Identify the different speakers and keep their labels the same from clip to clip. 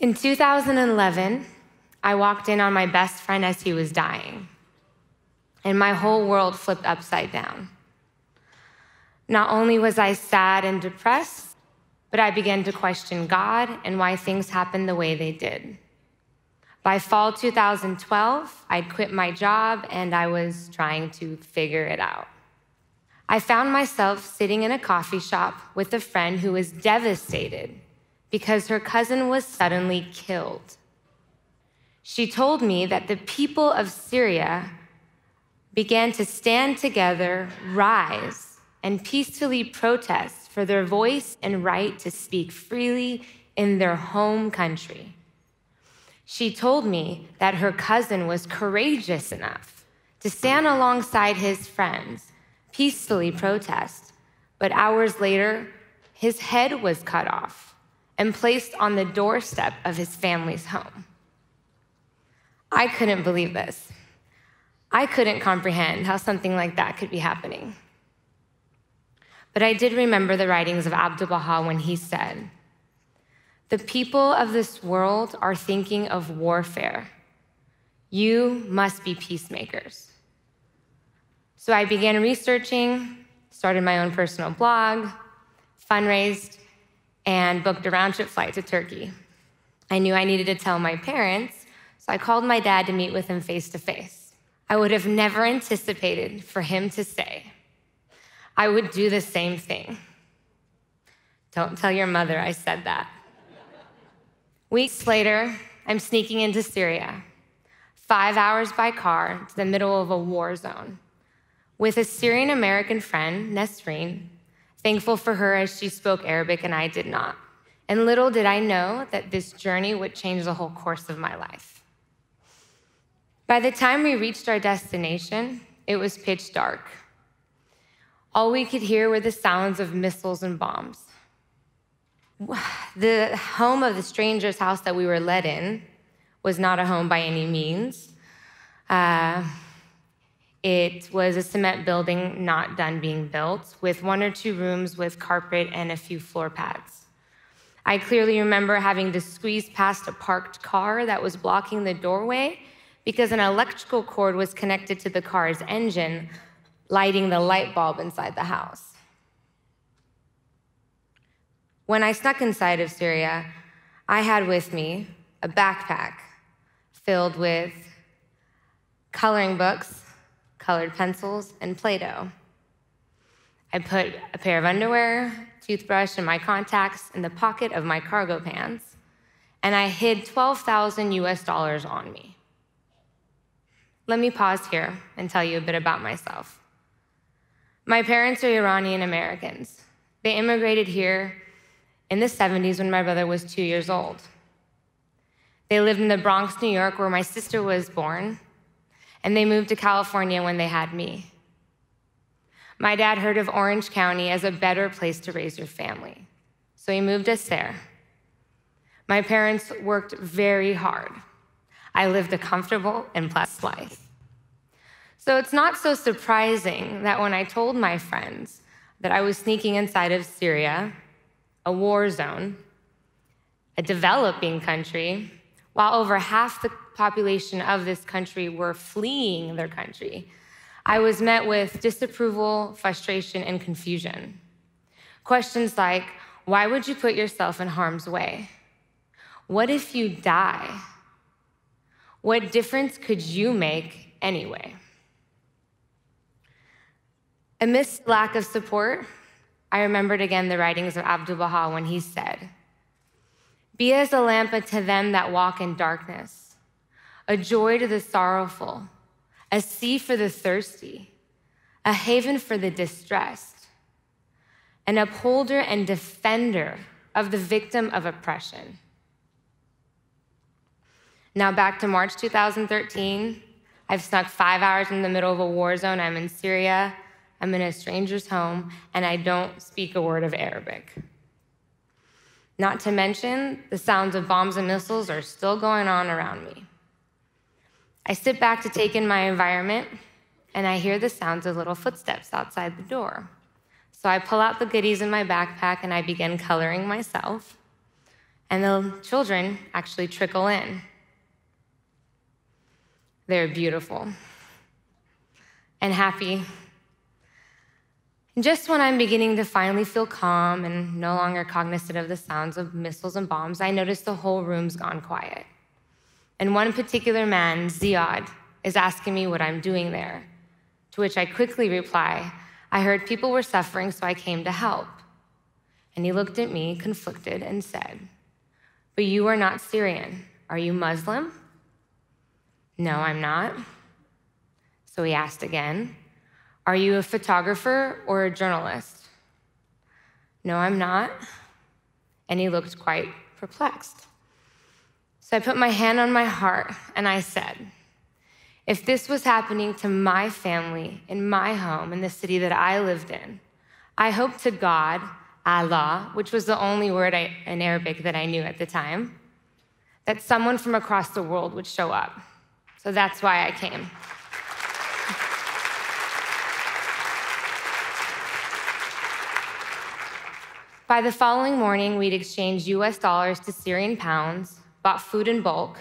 Speaker 1: In 2011, I walked in on my best friend as he was dying, and my whole world flipped upside down. Not only was I sad and depressed, but I began to question God and why things happened the way they did. By fall 2012, I'd quit my job and I was trying to figure it out. I found myself sitting in a coffee shop with a friend who was devastated because her cousin was suddenly killed. She told me that the people of Syria began to stand together, rise, and peacefully protest for their voice and right to speak freely in their home country. She told me that her cousin was courageous enough to stand alongside his friends, peacefully protest, but hours later, his head was cut off and placed on the doorstep of his family's home. I couldn't believe this. I couldn't comprehend how something like that could be happening. But I did remember the writings of Abdu'l Baha when he said, The people of this world are thinking of warfare. You must be peacemakers. So I began researching, started my own personal blog, fundraised, and booked a round trip flight to Turkey. I knew I needed to tell my parents, so I called my dad to meet with him face to face. I would have never anticipated for him to say, I would do the same thing. Don't tell your mother I said that. Weeks later, I'm sneaking into Syria, five hours by car to the middle of a war zone, with a Syrian American friend, Nesreen, thankful for her as she spoke Arabic and I did not. And little did I know that this journey would change the whole course of my life. By the time we reached our destination, it was pitch dark. All we could hear were the sounds of missiles and bombs. The home of the stranger's house that we were let in was not a home by any means. Uh, it was a cement building not done being built, with one or two rooms with carpet and a few floor pads. I clearly remember having to squeeze past a parked car that was blocking the doorway because an electrical cord was connected to the car's engine, lighting the light bulb inside the house. When I snuck inside of Syria, I had with me a backpack filled with coloring books, colored pencils, and Play Doh. I put a pair of underwear, toothbrush, and my contacts in the pocket of my cargo pants, and I hid 12,000 US dollars on me. Let me pause here and tell you a bit about myself. My parents are Iranian Americans. They immigrated here in the 70s when my brother was two years old. They lived in the Bronx, New York, where my sister was born, and they moved to California when they had me. My dad heard of Orange County as a better place to raise your family, so he moved us there. My parents worked very hard. I lived a comfortable and blessed life. So it's not so surprising that when I told my friends that I was sneaking inside of Syria, a war zone, a developing country, while over half the population of this country were fleeing their country, I was met with disapproval, frustration, and confusion. Questions like why would you put yourself in harm's way? What if you die? What difference could you make anyway? Amidst lack of support, I remembered again the writings of Abdu'l Baha when he said, Be as a lamp unto them that walk in darkness a joy to the sorrowful, a sea for the thirsty, a haven for the distressed, an upholder and defender of the victim of oppression. Now, back to March 2013. I've snuck five hours in the middle of a war zone. I'm in Syria. I'm in a stranger's home, and I don't speak a word of Arabic. Not to mention, the sounds of bombs and missiles are still going on around me. I sit back to take in my environment, and I hear the sounds of little footsteps outside the door. So I pull out the goodies in my backpack and I begin coloring myself. and the children actually trickle in. They're beautiful and happy. Just when I'm beginning to finally feel calm and no longer cognizant of the sounds of missiles and bombs, I notice the whole room's gone quiet. And one particular man, Ziad, is asking me what I'm doing there. To which I quickly reply, I heard people were suffering, so I came to help. And he looked at me, conflicted, and said, But you are not Syrian. Are you Muslim? No, I'm not. So he asked again, Are you a photographer or a journalist? No, I'm not. And he looked quite perplexed. So I put my hand on my heart and I said, If this was happening to my family in my home in the city that I lived in, I hope to God, Allah, which was the only word I, in Arabic that I knew at the time, that someone from across the world would show up. So that's why I came. By the following morning, we'd exchanged US dollars to Syrian pounds, bought food in bulk,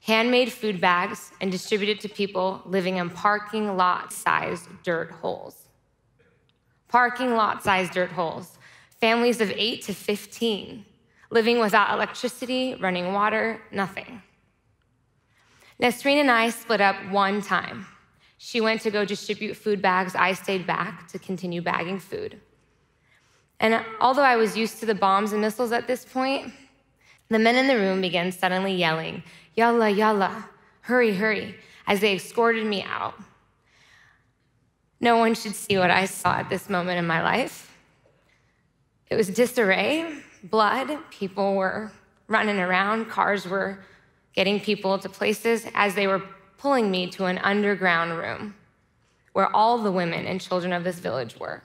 Speaker 1: handmade food bags, and distributed to people living in parking lot sized dirt holes. Parking lot sized dirt holes. Families of 8 to 15, living without electricity, running water, nothing. Nesreen and I split up one time. She went to go distribute food bags. I stayed back to continue bagging food. And although I was used to the bombs and missiles at this point, the men in the room began suddenly yelling, Yalla, yalla, hurry, hurry, as they escorted me out. No one should see what I saw at this moment in my life. It was disarray, blood, people were running around, cars were getting people to places as they were pulling me to an underground room where all the women and children of this village were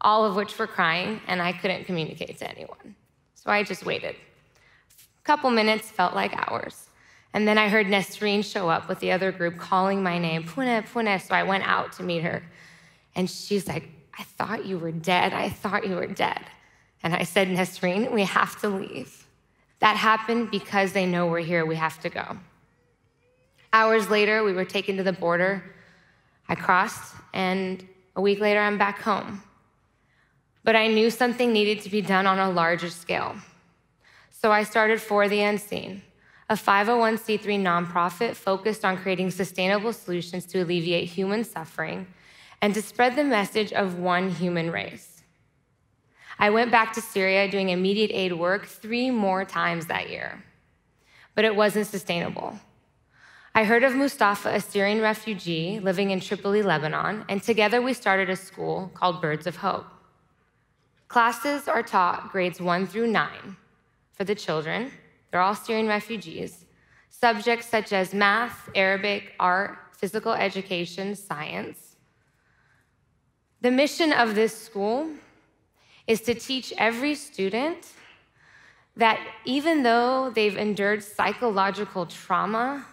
Speaker 1: all of which were crying, and I couldn't communicate to anyone. So I just waited. A couple minutes felt like hours. And then I heard Nesreen show up with the other group calling my name, Puneh, Puneh. So I went out to meet her. And she's like, I thought you were dead. I thought you were dead. And I said, Nesreen, we have to leave. That happened because they know we're here. We have to go. Hours later, we were taken to the border. I crossed, and a week later, I'm back home but I knew something needed to be done on a larger scale. So I started For the Unseen, a 501c3 nonprofit focused on creating sustainable solutions to alleviate human suffering and to spread the message of one human race. I went back to Syria doing immediate aid work three more times that year, but it wasn't sustainable. I heard of Mustafa, a Syrian refugee living in Tripoli, Lebanon, and together we started a school called Birds of Hope. Classes are taught grades one through nine for the children. They're all Syrian refugees. Subjects such as math, Arabic, art, physical education, science. The mission of this school is to teach every student that even though they've endured psychological trauma,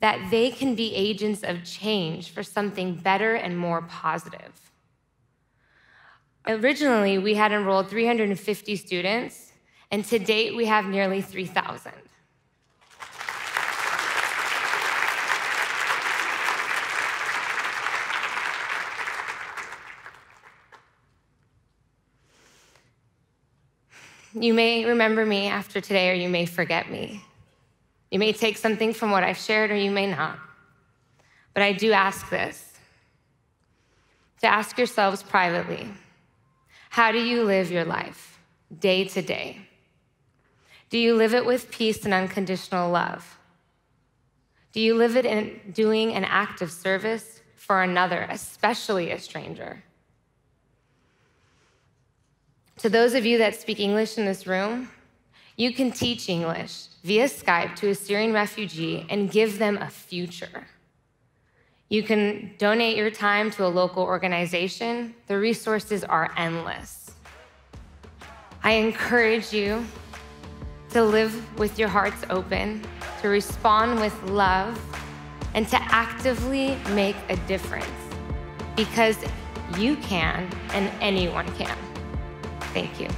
Speaker 1: that they can be agents of change for something better and more positive. Originally, we had enrolled 350 students, and to date, we have nearly 3,000. You may remember me after today, or you may forget me. You may take something from what I've shared, or you may not. But I do ask this to ask yourselves privately how do you live your life day to day? Do you live it with peace and unconditional love? Do you live it in doing an act of service for another, especially a stranger? To those of you that speak English in this room, you can teach English via Skype to a Syrian refugee and give them a future. You can donate your time to a local organization. The resources are endless. I encourage you to live with your hearts open, to respond with love, and to actively make a difference because you can and anyone can. Thank you.